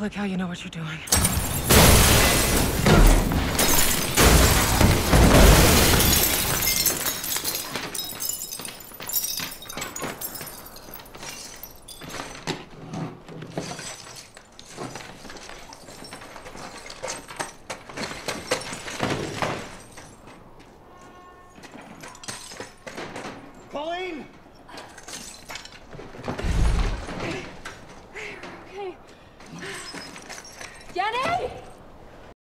Look how you know what you're doing. Pauline! Okay. Jenny!